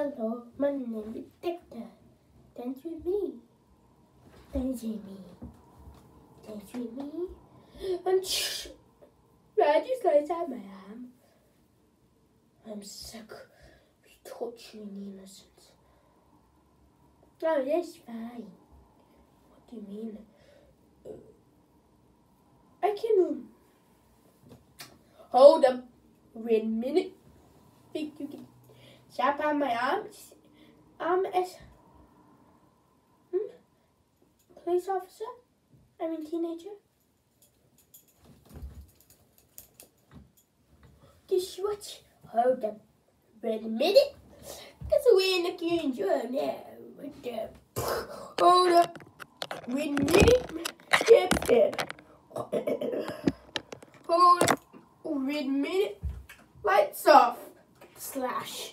Hello, my name is Victor. Dance with me. Dance with me. Dance with me. Shh. Why just lays out my arm? I'm sick of torturing the innocent. Oh, that's fine. What do you mean? I can hold up. Wait a minute. Can on my arms. Um, as hmm? police officer. I mean teenager. Guess what? Hold up. Wait a minute. Cause we're in the control now. What the? Hold up. Wait a minute. Step, step. Hold up. Wait a minute. Lights off. Slash.